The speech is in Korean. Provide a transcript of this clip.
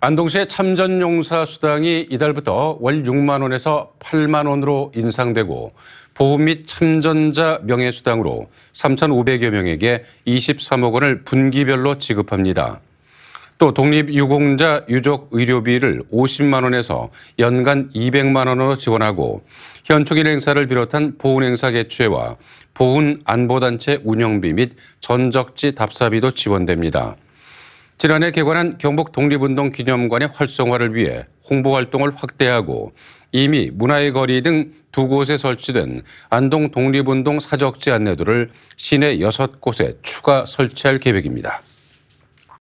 안동시의 참전용사 수당이 이달부터 월 6만 원에서 8만 원으로 인상되고 보험 및 참전자 명예수당으로 3,500여 명에게 23억 원을 분기별로 지급합니다. 또 독립유공자 유족 의료비를 50만 원에서 연간 200만 원으로 지원하고 현충일 행사를 비롯한 보훈 행사 개최와 보훈 안보단체 운영비 및 전적지 답사비도 지원됩니다. 지난해 개관한 경북 독립운동 기념관의 활성화를 위해 홍보 활동을 확대하고 이미 문화의 거리 등 두 곳에 설치된 안동 독립운동 사적지 안내도를 시내 여섯 곳에 추가 설치할 계획입니다.